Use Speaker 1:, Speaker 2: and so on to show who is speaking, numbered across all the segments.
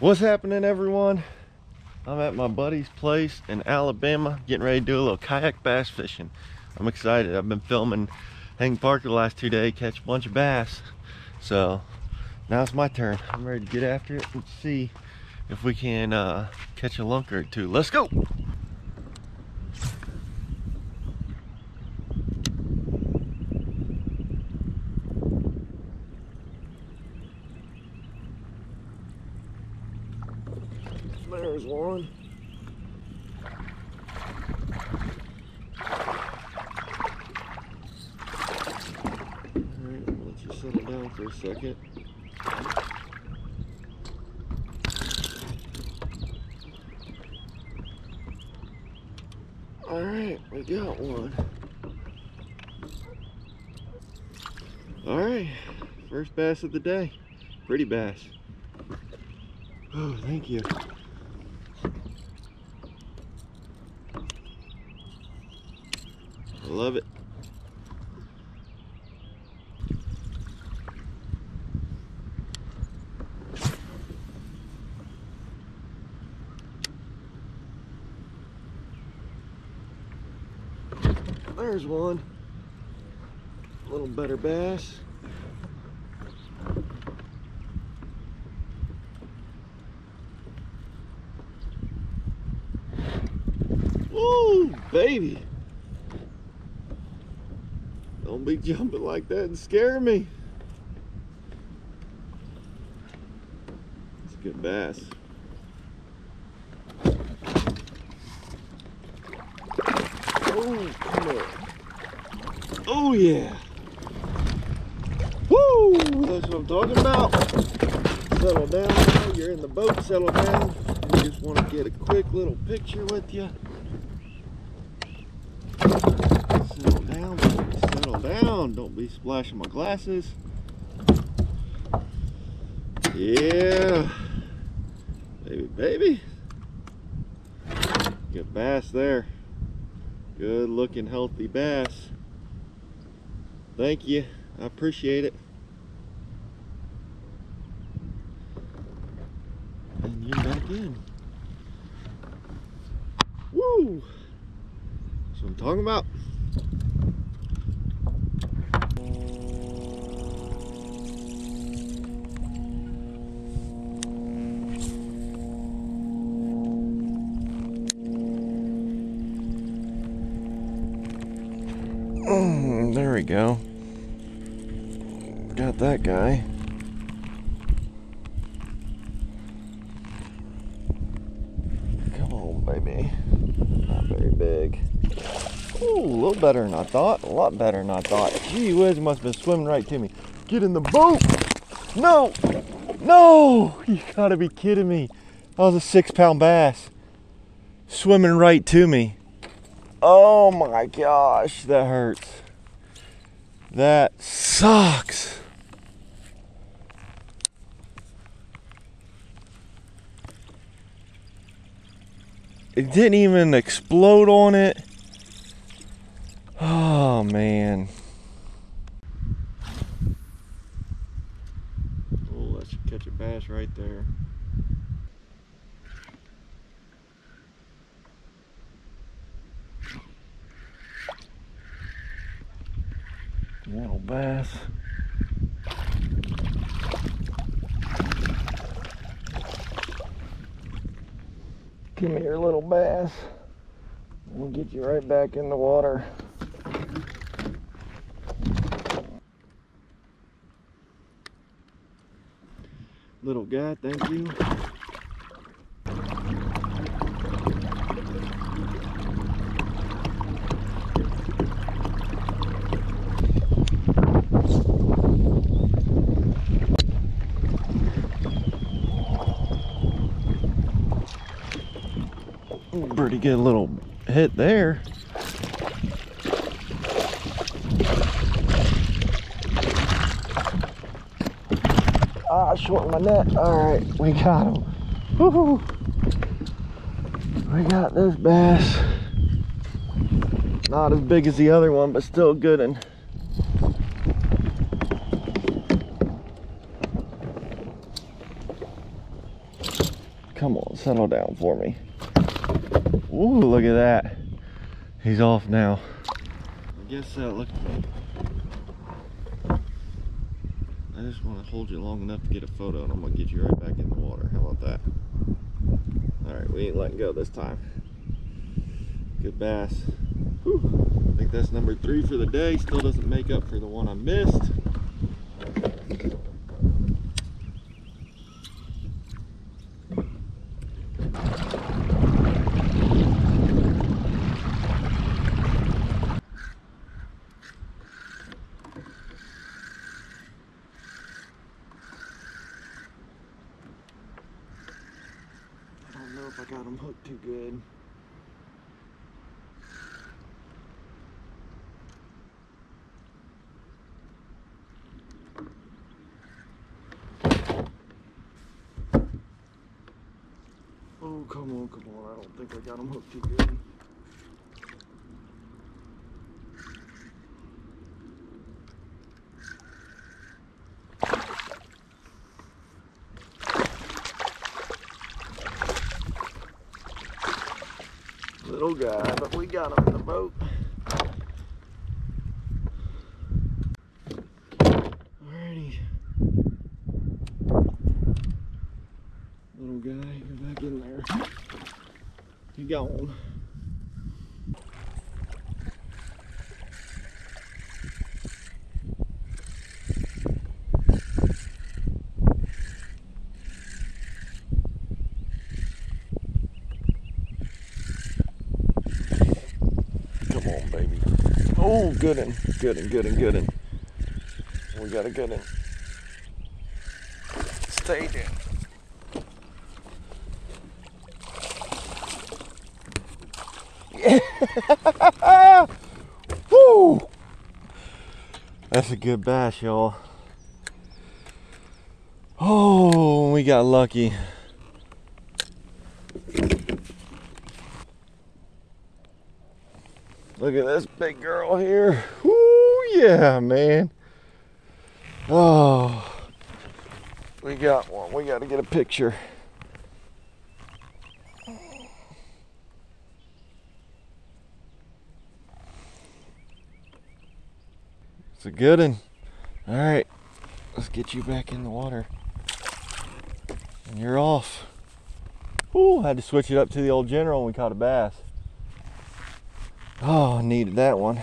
Speaker 1: What's happening everyone? I'm at my buddy's place in Alabama getting ready to do a little kayak bass fishing. I'm excited. I've been filming Hank Parker the last two days, catch a bunch of bass. So now it's my turn. I'm ready to get after it and see if we can uh, catch a lunker or two. Let's go! There's one. Alright, I'll let you settle down for a second. Alright, we got one. Alright, first bass of the day. Pretty bass. Oh, thank you. I love it. There's one. A little better bass. Woo, baby. Don't be jumping like that and scare me. It's a good bass. Oh, come on. Oh, yeah. Woo! That's what I'm talking about. Settle down. You're in the boat. Settle down. We just want to get a quick little picture with you. Settle down. Settle down. Don't be splashing my glasses. Yeah. Baby, baby. Good bass there. Good looking, healthy bass. Thank you. I appreciate it. And you're back in. Woo! That's what I'm talking about. Mm, there we go. Got that guy. Come on, baby. Not very big. Ooh, a little better than I thought. A lot better than I thought. Gee whiz, must have been swimming right to me. Get in the boat! No! No! You gotta be kidding me. That was a six pound bass. Swimming right to me. Oh my gosh, that hurts. That sucks. It didn't even explode on it. Oh man. Oh, that should catch a bass right there. Little bass. Come here, little bass. We'll get you right back in the water. Little guy, thank you. Pretty good little hit there. Ah, short my net. All right, we got him. Woohoo! We got this bass. Not as big as the other one, but still good and Come on, settle down for me. Ooh, look at that. He's off now. I guess uh, look. I just want to hold you long enough to get a photo and I'm gonna get you right back in the water. How about that? All right, we ain't letting go this time. Good bass. Whew. I think that's number three for the day. Still doesn't make up for the one I missed. I don't know I got him hooked too good. Oh, come on, come on. I don't think I got him hooked too good. Little guy, but we got him in the boat. Alrighty. Little guy, get back in there. You gone. Come on, baby. Oh, good one, good one, good one, good one. We got a good one. Stay down. Woo! That's a good bass, y'all. Oh, we got lucky. Look at this big girl here. Woo, yeah, man. Oh, we got one. We got to get a picture. It's a good one. All right, let's get you back in the water. And you're off. Ooh, had to switch it up to the old general when we caught a bass. Oh, I needed that one.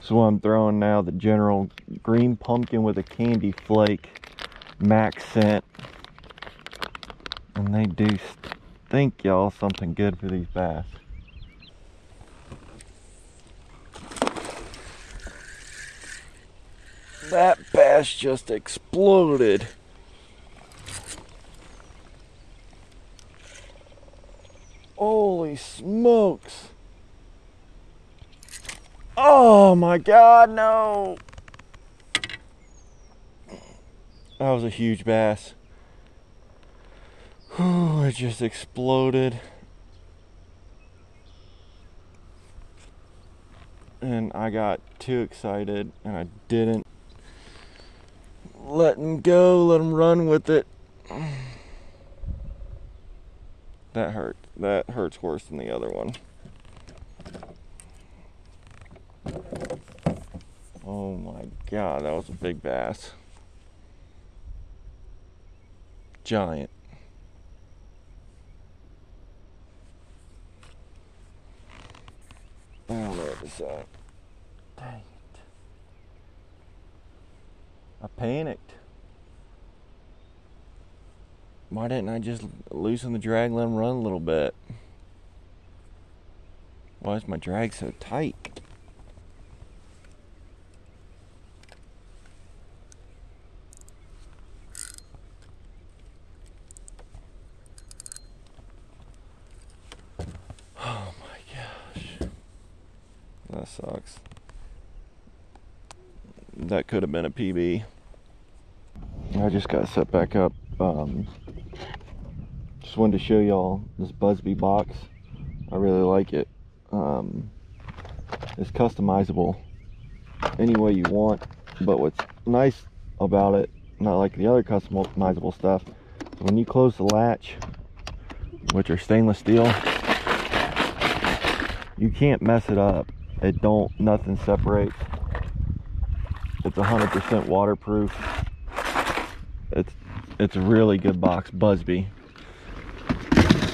Speaker 1: So I'm throwing now the general green pumpkin with a candy flake max scent. And they do think y'all something good for these bass. That bass just exploded. My god, no. That was a huge bass. Whew, it just exploded. And I got too excited and I didn't let him go, let him run with it. That hurt. That hurts worse than the other one. Oh my god, that was a big bass. Giant. I don't know what it's at. Dang it. I panicked. Why didn't I just loosen the drag, let him run a little bit? Why is my drag so tight? Oh my gosh. That sucks. That could have been a PB. I just got set back up. Um, just wanted to show y'all this Buzbe box. I really like it. Um, it's customizable any way you want. But what's nice about it, not like the other customizable stuff, when you close the latch, which are stainless steel. You can't mess it up. It don't, nothing separates. It's 100% waterproof. It's, it's a really good box, Buzbe.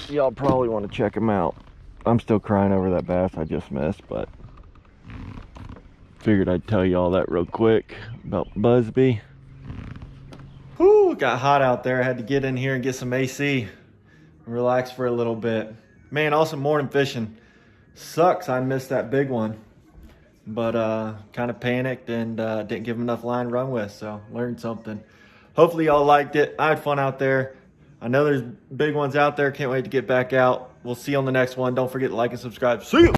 Speaker 1: Y'all probably want to check them out. I'm still crying over that bass I just missed, but figured I'd tell you all that real quick about Buzbe. Whew, got hot out there. I had to get in here and get some AC relax for a little bit. Man, awesome morning fishing. Sucks I missed that big one. But uh, kind of panicked and uh, didn't give him enough line run with, so learned something. Hopefully y'all liked it. I had fun out there. I know there's big ones out there. Can't wait to get back out. We'll see you on the next one. Don't forget to like and subscribe. See you!